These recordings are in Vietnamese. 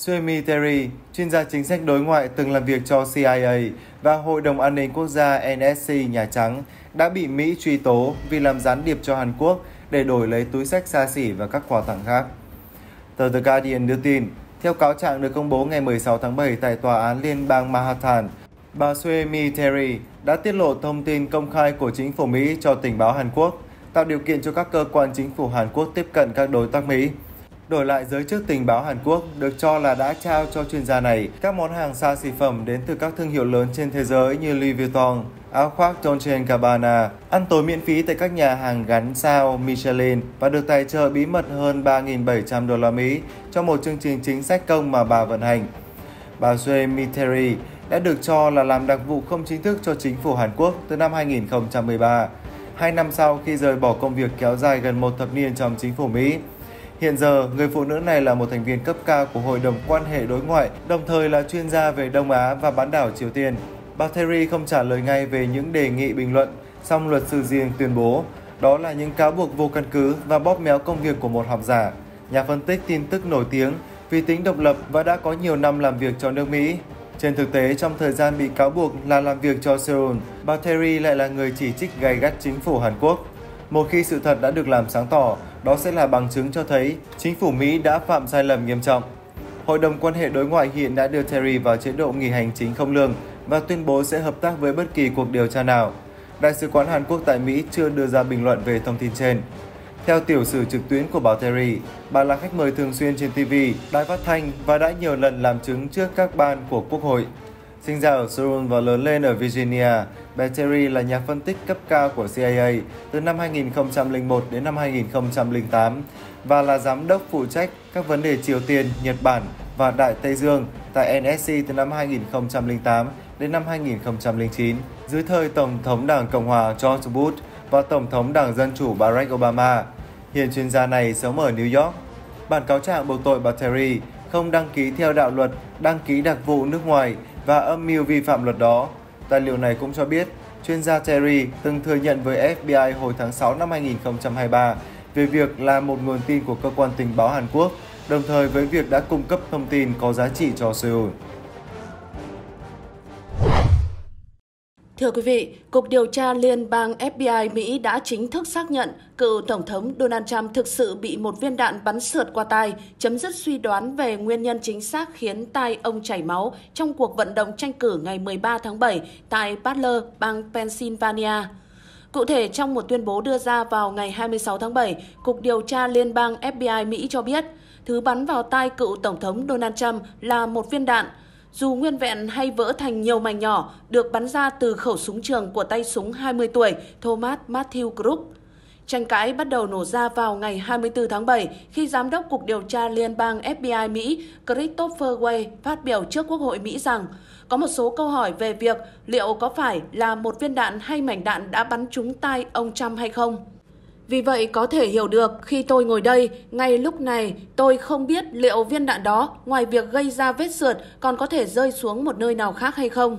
Suemi Terry, chuyên gia chính sách đối ngoại từng làm việc cho CIA và Hội đồng An ninh Quốc gia NSC Nhà Trắng, đã bị Mỹ truy tố vì làm gián điệp cho Hàn Quốc để đổi lấy túi sách xa xỉ và các quà tặng khác. Tờ The Guardian đưa tin, theo cáo trạng được công bố ngày 16 tháng 7 tại Tòa án Liên bang Manhattan, bà Suemi Terry đã tiết lộ thông tin công khai của chính phủ Mỹ cho tình báo Hàn Quốc, tạo điều kiện cho các cơ quan chính phủ Hàn Quốc tiếp cận các đối tác Mỹ. Đổi lại giới chức tình báo Hàn Quốc được cho là đã trao cho chuyên gia này các món hàng xa xỉ phẩm đến từ các thương hiệu lớn trên thế giới như Louis Vuitton, áo khoác Dolce Gabbana, ăn tối miễn phí tại các nhà hàng gắn sao Michelin và được tài trợ bí mật hơn 3.700 đô la Mỹ cho một chương trình chính sách công mà bà vận hành. Bà Sue Miteri đã được cho là làm đặc vụ không chính thức cho chính phủ Hàn Quốc từ năm 2013, hai năm sau khi rời bỏ công việc kéo dài gần một thập niên trong chính phủ Mỹ. Hiện giờ, người phụ nữ này là một thành viên cấp cao của Hội đồng quan hệ đối ngoại, đồng thời là chuyên gia về Đông Á và bán đảo Triều Tiên. Bà Terry không trả lời ngay về những đề nghị bình luận, song luật sư riêng tuyên bố đó là những cáo buộc vô căn cứ và bóp méo công việc của một học giả, nhà phân tích tin tức nổi tiếng vì tính độc lập và đã có nhiều năm làm việc cho nước Mỹ. Trên thực tế, trong thời gian bị cáo buộc là làm việc cho Seoul, bà Terry lại là người chỉ trích gay gắt chính phủ Hàn Quốc. Một khi sự thật đã được làm sáng tỏ, đó sẽ là bằng chứng cho thấy chính phủ Mỹ đã phạm sai lầm nghiêm trọng. Hội đồng quan hệ đối ngoại hiện đã đưa Terry vào chế độ nghỉ hành chính không lương và tuyên bố sẽ hợp tác với bất kỳ cuộc điều tra nào. Đại sứ quán Hàn Quốc tại Mỹ chưa đưa ra bình luận về thông tin trên. Theo tiểu sử trực tuyến của báo Terry, bà là khách mời thường xuyên trên TV, đài phát thanh và đã nhiều lần làm chứng trước các ban của Quốc hội. Sinh ra ở Seoul và lớn lên ở Virginia, Battery Terry là nhà phân tích cấp cao của CIA từ năm 2001 đến năm 2008 và là giám đốc phụ trách các vấn đề Triều Tiên, Nhật Bản và Đại Tây Dương tại NSC từ năm 2008 đến năm 2009 dưới thời Tổng thống Đảng Cộng hòa George Bush và Tổng thống Đảng Dân Chủ Barack Obama. Hiện chuyên gia này sống ở New York. Bản cáo trạng buộc tội bà Terry không đăng ký theo đạo luật, đăng ký đặc vụ nước ngoài và âm mưu vi phạm luật đó. Tài liệu này cũng cho biết, chuyên gia Terry từng thừa nhận với FBI hồi tháng 6 năm 2023 về việc là một nguồn tin của cơ quan tình báo Hàn Quốc, đồng thời với việc đã cung cấp thông tin có giá trị cho Seoul. Thưa quý vị, Cục Điều tra Liên bang FBI Mỹ đã chính thức xác nhận cựu Tổng thống Donald Trump thực sự bị một viên đạn bắn sượt qua tai, chấm dứt suy đoán về nguyên nhân chính xác khiến tai ông chảy máu trong cuộc vận động tranh cử ngày 13 tháng 7 tại Butler, bang Pennsylvania. Cụ thể, trong một tuyên bố đưa ra vào ngày 26 tháng 7, Cục Điều tra Liên bang FBI Mỹ cho biết, thứ bắn vào tai cựu Tổng thống Donald Trump là một viên đạn, dù nguyên vẹn hay vỡ thành nhiều mảnh nhỏ, được bắn ra từ khẩu súng trường của tay súng 20 tuổi Thomas Matthew Group. Tranh cãi bắt đầu nổ ra vào ngày 24 tháng 7 khi Giám đốc Cục Điều tra Liên bang FBI Mỹ Christopher Wray phát biểu trước Quốc hội Mỹ rằng có một số câu hỏi về việc liệu có phải là một viên đạn hay mảnh đạn đã bắn trúng tai ông Trump hay không. Vì vậy có thể hiểu được khi tôi ngồi đây, ngay lúc này tôi không biết liệu viên đạn đó ngoài việc gây ra vết sượt còn có thể rơi xuống một nơi nào khác hay không.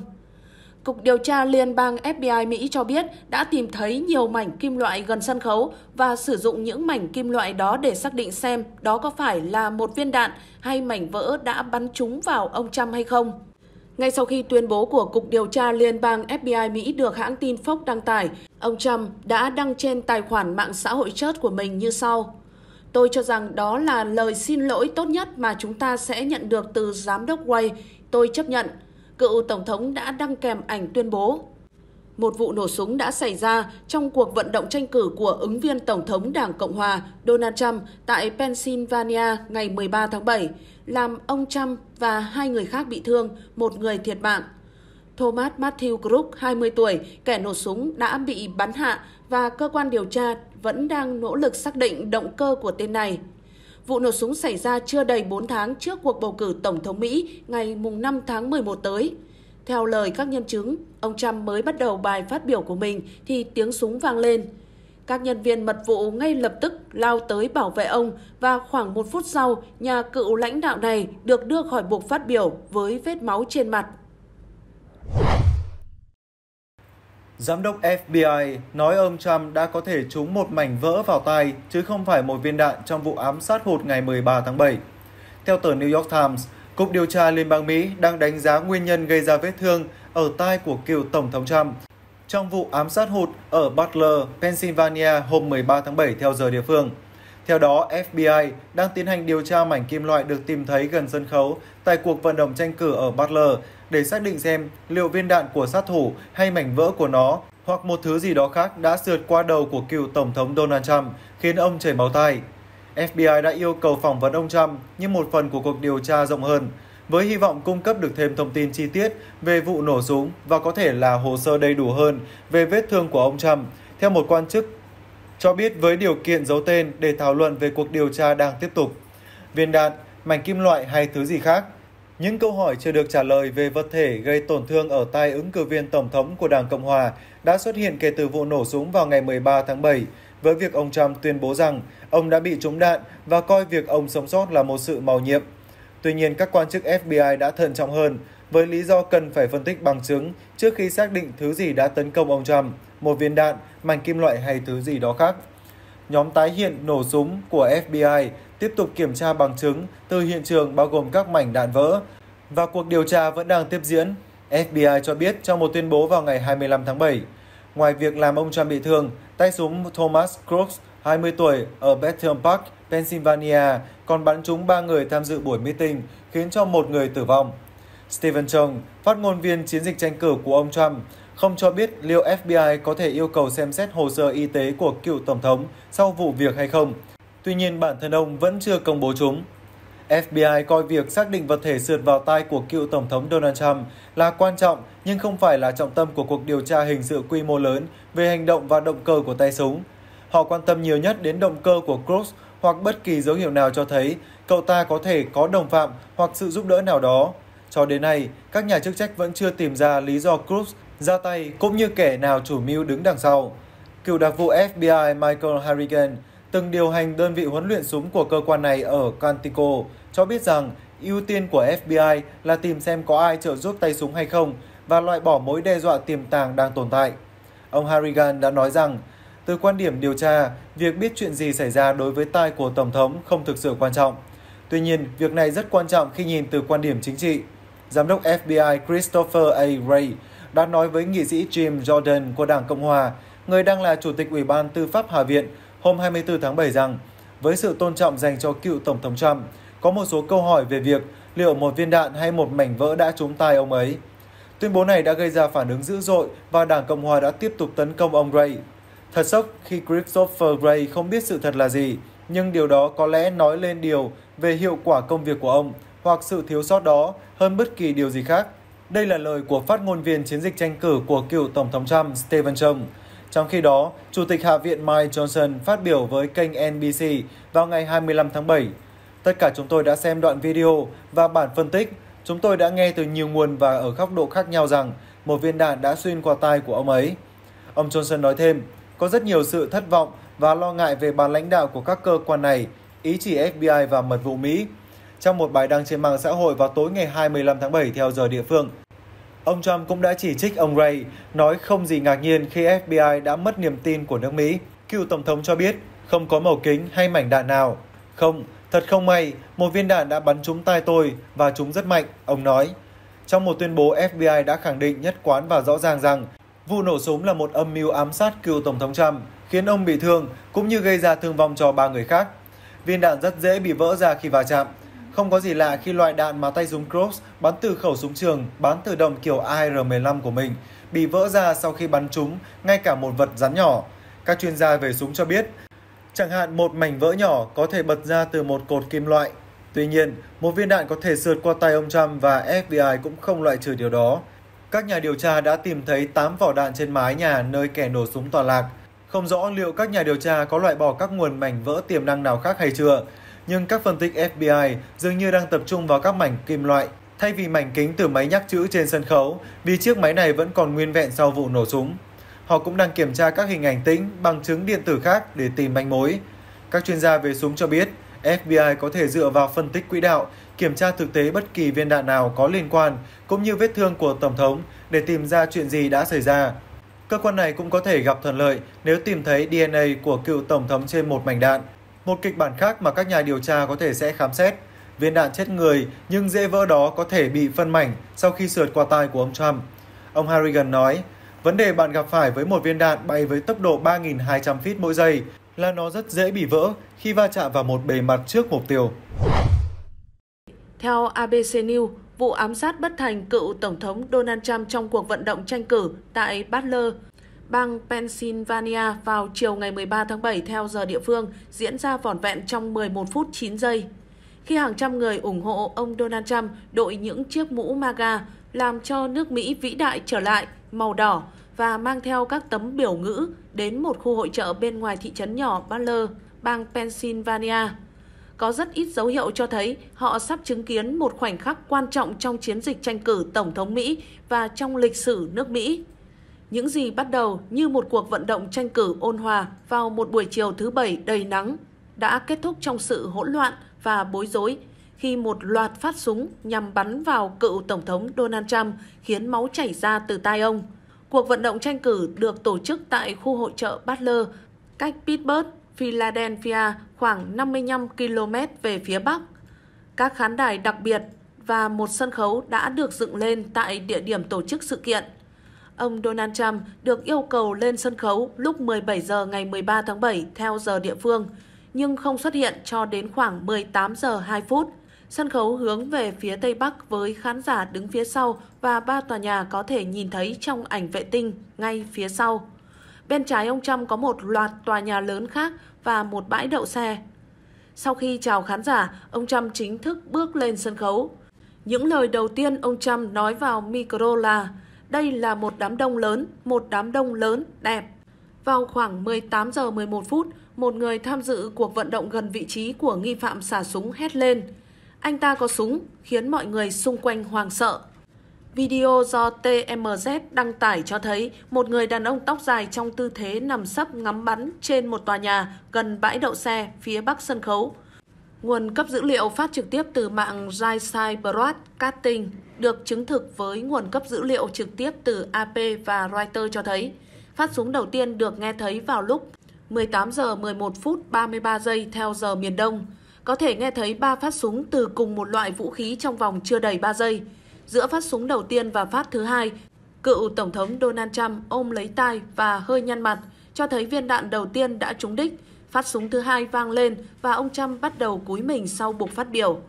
Cục điều tra liên bang FBI Mỹ cho biết đã tìm thấy nhiều mảnh kim loại gần sân khấu và sử dụng những mảnh kim loại đó để xác định xem đó có phải là một viên đạn hay mảnh vỡ đã bắn trúng vào ông Trump hay không. Ngay sau khi tuyên bố của Cục Điều tra Liên bang FBI Mỹ được hãng tin Fox đăng tải, ông Trump đã đăng trên tài khoản mạng xã hội chớt của mình như sau. Tôi cho rằng đó là lời xin lỗi tốt nhất mà chúng ta sẽ nhận được từ Giám đốc Way. Tôi chấp nhận. Cựu Tổng thống đã đăng kèm ảnh tuyên bố. Một vụ nổ súng đã xảy ra trong cuộc vận động tranh cử của ứng viên Tổng thống Đảng Cộng Hòa Donald Trump tại Pennsylvania ngày 13 tháng 7, làm ông Trump và hai người khác bị thương, một người thiệt mạng. Thomas Matthew Crook, 20 tuổi, kẻ nổ súng đã bị bắn hạ và cơ quan điều tra vẫn đang nỗ lực xác định động cơ của tên này. Vụ nổ súng xảy ra chưa đầy 4 tháng trước cuộc bầu cử Tổng thống Mỹ ngày 5 tháng 11 tới. Theo lời các nhân chứng, ông Trump mới bắt đầu bài phát biểu của mình thì tiếng súng vang lên. Các nhân viên mật vụ ngay lập tức lao tới bảo vệ ông và khoảng một phút sau, nhà cựu lãnh đạo này được đưa khỏi buộc phát biểu với vết máu trên mặt. Giám đốc FBI nói ông Trump đã có thể trúng một mảnh vỡ vào tay chứ không phải một viên đạn trong vụ ám sát hụt ngày 13 tháng 7. Theo tờ New York Times, Cục điều tra Liên bang Mỹ đang đánh giá nguyên nhân gây ra vết thương ở tai của cựu Tổng thống Trump trong vụ ám sát hụt ở Butler, Pennsylvania hôm 13 tháng 7 theo giờ địa phương. Theo đó, FBI đang tiến hành điều tra mảnh kim loại được tìm thấy gần sân khấu tại cuộc vận động tranh cử ở Butler để xác định xem liệu viên đạn của sát thủ hay mảnh vỡ của nó hoặc một thứ gì đó khác đã sượt qua đầu của cựu Tổng thống Donald Trump khiến ông chảy máu tai. FBI đã yêu cầu phỏng vấn ông Trump như một phần của cuộc điều tra rộng hơn, với hy vọng cung cấp được thêm thông tin chi tiết về vụ nổ súng và có thể là hồ sơ đầy đủ hơn về vết thương của ông Trump, theo một quan chức cho biết với điều kiện giấu tên để thảo luận về cuộc điều tra đang tiếp tục. Viên đạn, mảnh kim loại hay thứ gì khác? Những câu hỏi chưa được trả lời về vật thể gây tổn thương ở tay ứng cử viên Tổng thống của Đảng Cộng Hòa đã xuất hiện kể từ vụ nổ súng vào ngày 13 tháng 7, với việc ông Trump tuyên bố rằng ông đã bị trúng đạn và coi việc ông sống sót là một sự màu nhiệm. Tuy nhiên, các quan chức FBI đã thận trọng hơn, với lý do cần phải phân tích bằng chứng trước khi xác định thứ gì đã tấn công ông Trump, một viên đạn, mảnh kim loại hay thứ gì đó khác. Nhóm tái hiện nổ súng của FBI tiếp tục kiểm tra bằng chứng từ hiện trường bao gồm các mảnh đạn vỡ và cuộc điều tra vẫn đang tiếp diễn. FBI cho biết trong một tuyên bố vào ngày 25 tháng 7. Ngoài việc làm ông Trump bị thương, tay súng Thomas Crooks, 20 tuổi, ở Bethlehem Park, Pennsylvania, còn bắn trúng ba người tham dự buổi meeting, khiến cho một người tử vong. Stephen Chung, phát ngôn viên chiến dịch tranh cử của ông Trump, không cho biết liệu FBI có thể yêu cầu xem xét hồ sơ y tế của cựu Tổng thống sau vụ việc hay không. Tuy nhiên, bản thân ông vẫn chưa công bố chúng. FBI coi việc xác định vật thể sượt vào tai của cựu Tổng thống Donald Trump là quan trọng nhưng không phải là trọng tâm của cuộc điều tra hình sự quy mô lớn về hành động và động cơ của tay súng. Họ quan tâm nhiều nhất đến động cơ của Cruz hoặc bất kỳ dấu hiệu nào cho thấy cậu ta có thể có đồng phạm hoặc sự giúp đỡ nào đó. Cho đến nay, các nhà chức trách vẫn chưa tìm ra lý do Cruz ra tay cũng như kẻ nào chủ mưu đứng đằng sau. Cựu đặc vụ FBI Michael Harrigan từng điều hành đơn vị huấn luyện súng của cơ quan này ở Quantico cho biết rằng ưu tiên của FBI là tìm xem có ai trợ giúp tay súng hay không và loại bỏ mối đe dọa tiềm tàng đang tồn tại. Ông Harrigan đã nói rằng, từ quan điểm điều tra, việc biết chuyện gì xảy ra đối với tai của Tổng thống không thực sự quan trọng. Tuy nhiên, việc này rất quan trọng khi nhìn từ quan điểm chính trị. Giám đốc FBI Christopher A. Wray đã nói với nghị sĩ Jim Jordan của Đảng Cộng Hòa, người đang là Chủ tịch Ủy ban Tư pháp Hạ viện, hôm 24 tháng 7 rằng, với sự tôn trọng dành cho cựu Tổng thống Trump, có một số câu hỏi về việc liệu một viên đạn hay một mảnh vỡ đã trúng tai ông ấy. Tuyên bố này đã gây ra phản ứng dữ dội và Đảng Cộng Hòa đã tiếp tục tấn công ông Gray. Thật sốc khi Christopher Gray không biết sự thật là gì, nhưng điều đó có lẽ nói lên điều về hiệu quả công việc của ông hoặc sự thiếu sót đó hơn bất kỳ điều gì khác. Đây là lời của phát ngôn viên chiến dịch tranh cử của cựu Tổng thống Trump Stephen Chung. Trong khi đó, Chủ tịch Hạ viện Mike Johnson phát biểu với kênh NBC vào ngày 25 tháng 7. Tất cả chúng tôi đã xem đoạn video và bản phân tích. Chúng tôi đã nghe từ nhiều nguồn và ở góc độ khác nhau rằng một viên đạn đã xuyên qua tai của ông ấy. Ông Johnson nói thêm, có rất nhiều sự thất vọng và lo ngại về ban lãnh đạo của các cơ quan này, ý chỉ FBI và mật vụ Mỹ. Trong một bài đăng trên mạng xã hội vào tối ngày 25 tháng 7 theo giờ địa phương, Ông Trump cũng đã chỉ trích ông Ray, nói không gì ngạc nhiên khi FBI đã mất niềm tin của nước Mỹ. Cựu Tổng thống cho biết không có màu kính hay mảnh đạn nào. Không, thật không may, một viên đạn đã bắn trúng tai tôi và chúng rất mạnh, ông nói. Trong một tuyên bố, FBI đã khẳng định nhất quán và rõ ràng rằng vụ nổ súng là một âm mưu ám sát cựu Tổng thống Trump, khiến ông bị thương cũng như gây ra thương vong cho ba người khác. Viên đạn rất dễ bị vỡ ra khi va chạm, không có gì lạ khi loại đạn mà tay súng Cross bắn từ khẩu súng trường bán tự động kiểu AR-15 của mình bị vỡ ra sau khi bắn trúng ngay cả một vật rắn nhỏ. Các chuyên gia về súng cho biết, chẳng hạn một mảnh vỡ nhỏ có thể bật ra từ một cột kim loại. Tuy nhiên, một viên đạn có thể sượt qua tay ông Trump và FBI cũng không loại trừ điều đó. Các nhà điều tra đã tìm thấy 8 vỏ đạn trên mái nhà nơi kẻ nổ súng tọa lạc. Không rõ liệu các nhà điều tra có loại bỏ các nguồn mảnh vỡ tiềm năng nào khác hay chưa, nhưng các phân tích FBI dường như đang tập trung vào các mảnh kim loại thay vì mảnh kính từ máy nhắc chữ trên sân khấu vì chiếc máy này vẫn còn nguyên vẹn sau vụ nổ súng. Họ cũng đang kiểm tra các hình ảnh tĩnh, bằng chứng điện tử khác để tìm manh mối. Các chuyên gia về súng cho biết FBI có thể dựa vào phân tích quỹ đạo, kiểm tra thực tế bất kỳ viên đạn nào có liên quan, cũng như vết thương của Tổng thống để tìm ra chuyện gì đã xảy ra. Cơ quan này cũng có thể gặp thuận lợi nếu tìm thấy DNA của cựu Tổng thống trên một mảnh đạn. Một kịch bản khác mà các nhà điều tra có thể sẽ khám xét. Viên đạn chết người nhưng dễ vỡ đó có thể bị phân mảnh sau khi sượt qua tai của ông Trump. Ông Harrigan nói, vấn đề bạn gặp phải với một viên đạn bay với tốc độ 3.200 feet mỗi giây là nó rất dễ bị vỡ khi va chạm vào một bề mặt trước mục tiêu. Theo ABC News, vụ ám sát bất thành cựu Tổng thống Donald Trump trong cuộc vận động tranh cử tại Butler, bang Pennsylvania vào chiều ngày 13 tháng 7 theo giờ địa phương diễn ra vỏn vẹn trong 11 phút 9 giây. Khi hàng trăm người ủng hộ ông Donald Trump đội những chiếc mũ MAGA làm cho nước Mỹ vĩ đại trở lại màu đỏ và mang theo các tấm biểu ngữ đến một khu hội trợ bên ngoài thị trấn nhỏ Butler, bang Pennsylvania có rất ít dấu hiệu cho thấy họ sắp chứng kiến một khoảnh khắc quan trọng trong chiến dịch tranh cử Tổng thống Mỹ và trong lịch sử nước Mỹ. Những gì bắt đầu như một cuộc vận động tranh cử ôn hòa vào một buổi chiều thứ Bảy đầy nắng đã kết thúc trong sự hỗn loạn và bối rối khi một loạt phát súng nhằm bắn vào cựu Tổng thống Donald Trump khiến máu chảy ra từ tai ông. Cuộc vận động tranh cử được tổ chức tại khu hội trợ Butler, cách Pittsburgh, Philadelphia khoảng 55 km về phía bắc. Các khán đài đặc biệt và một sân khấu đã được dựng lên tại địa điểm tổ chức sự kiện. Ông Donald Trump được yêu cầu lên sân khấu lúc 17 giờ ngày 13 tháng 7 theo giờ địa phương, nhưng không xuất hiện cho đến khoảng 18 giờ 2 phút. Sân khấu hướng về phía Tây Bắc với khán giả đứng phía sau và ba tòa nhà có thể nhìn thấy trong ảnh vệ tinh ngay phía sau. Bên trái ông Trump có một loạt tòa nhà lớn khác và một bãi đậu xe. Sau khi chào khán giả, ông Trump chính thức bước lên sân khấu. Những lời đầu tiên ông Trump nói vào micro là đây là một đám đông lớn, một đám đông lớn, đẹp. Vào khoảng 18 giờ 11 phút, một người tham dự cuộc vận động gần vị trí của nghi phạm xả súng hét lên. Anh ta có súng, khiến mọi người xung quanh hoang sợ. Video do TMZ đăng tải cho thấy một người đàn ông tóc dài trong tư thế nằm sấp ngắm bắn trên một tòa nhà gần bãi đậu xe phía bắc sân khấu. Nguồn cấp dữ liệu phát trực tiếp từ mạng Jaisai Broadcasting được chứng thực với nguồn cấp dữ liệu trực tiếp từ AP và Reuters cho thấy phát súng đầu tiên được nghe thấy vào lúc 18 giờ 11 phút 33 giây theo giờ miền Đông. Có thể nghe thấy ba phát súng từ cùng một loại vũ khí trong vòng chưa đầy 3 giây giữa phát súng đầu tiên và phát thứ hai, cựu Tổng thống Donald Trump ôm lấy tai và hơi nhăn mặt, cho thấy viên đạn đầu tiên đã trúng đích. Phát súng thứ hai vang lên và ông Trump bắt đầu cúi mình sau buộc phát biểu.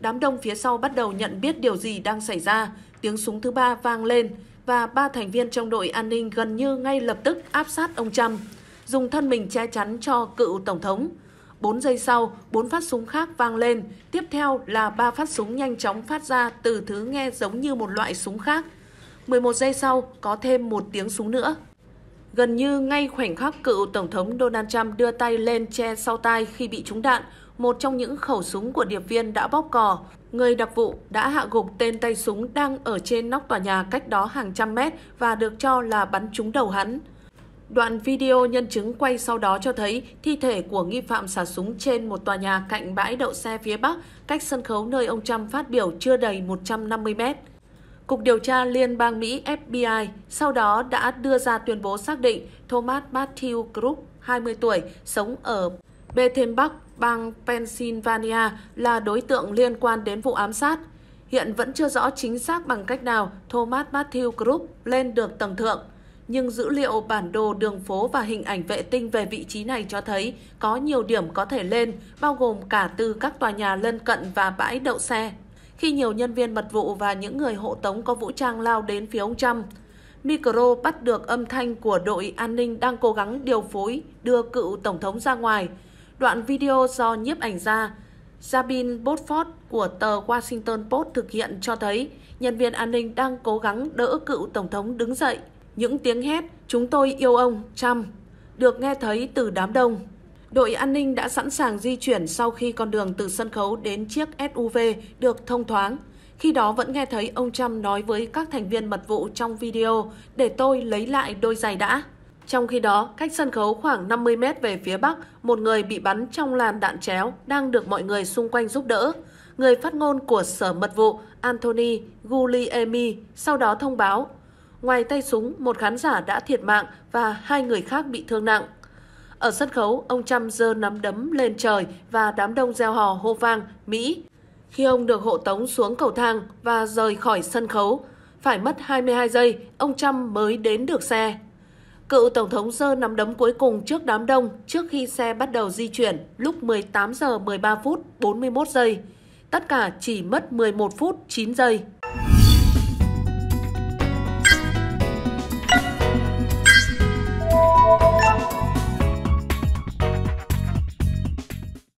Đám đông phía sau bắt đầu nhận biết điều gì đang xảy ra. Tiếng súng thứ ba vang lên và ba thành viên trong đội an ninh gần như ngay lập tức áp sát ông Trump, dùng thân mình che chắn cho cựu Tổng thống. 4 giây sau, bốn phát súng khác vang lên. Tiếp theo là ba phát súng nhanh chóng phát ra từ thứ nghe giống như một loại súng khác. 11 giây sau, có thêm một tiếng súng nữa. Gần như ngay khoảnh khắc cựu Tổng thống Donald Trump đưa tay lên che sau tai khi bị trúng đạn, một trong những khẩu súng của điệp viên đã bóp cò. Người đặc vụ đã hạ gục tên tay súng đang ở trên nóc tòa nhà cách đó hàng trăm mét và được cho là bắn trúng đầu hắn. Đoạn video nhân chứng quay sau đó cho thấy thi thể của nghi phạm xả súng trên một tòa nhà cạnh bãi đậu xe phía Bắc, cách sân khấu nơi ông Trump phát biểu chưa đầy 150 mét. Cục điều tra Liên bang Mỹ FBI sau đó đã đưa ra tuyên bố xác định Thomas Matthew Group, 20 tuổi, sống ở Bethlehem bang Pennsylvania là đối tượng liên quan đến vụ ám sát. Hiện vẫn chưa rõ chính xác bằng cách nào Thomas Matthew Group lên được tầng thượng nhưng dữ liệu bản đồ đường phố và hình ảnh vệ tinh về vị trí này cho thấy có nhiều điểm có thể lên, bao gồm cả từ các tòa nhà lân cận và bãi đậu xe. Khi nhiều nhân viên mật vụ và những người hộ tống có vũ trang lao đến phía ông Trump, micro bắt được âm thanh của đội an ninh đang cố gắng điều phối đưa cựu tổng thống ra ngoài. Đoạn video do nhiếp ảnh gia Sabine Botford của tờ Washington Post thực hiện cho thấy nhân viên an ninh đang cố gắng đỡ cựu tổng thống đứng dậy những tiếng hét chúng tôi yêu ông Trump được nghe thấy từ đám đông. Đội an ninh đã sẵn sàng di chuyển sau khi con đường từ sân khấu đến chiếc SUV được thông thoáng. Khi đó vẫn nghe thấy ông Trump nói với các thành viên mật vụ trong video để tôi lấy lại đôi giày đã. Trong khi đó, cách sân khấu khoảng 50 mét về phía bắc, một người bị bắn trong làn đạn chéo đang được mọi người xung quanh giúp đỡ. Người phát ngôn của Sở Mật vụ Anthony Guglielmi sau đó thông báo Ngoài tay súng, một khán giả đã thiệt mạng và hai người khác bị thương nặng. Ở sân khấu, ông Trump giơ nắm đấm lên trời và đám đông gieo hò hô vang Mỹ. Khi ông được hộ tống xuống cầu thang và rời khỏi sân khấu, phải mất 22 giây, ông Trump mới đến được xe. Cựu Tổng thống giơ nắm đấm cuối cùng trước đám đông trước khi xe bắt đầu di chuyển lúc 18 giờ 13 phút 41 giây. Tất cả chỉ mất 11 phút 9 giây.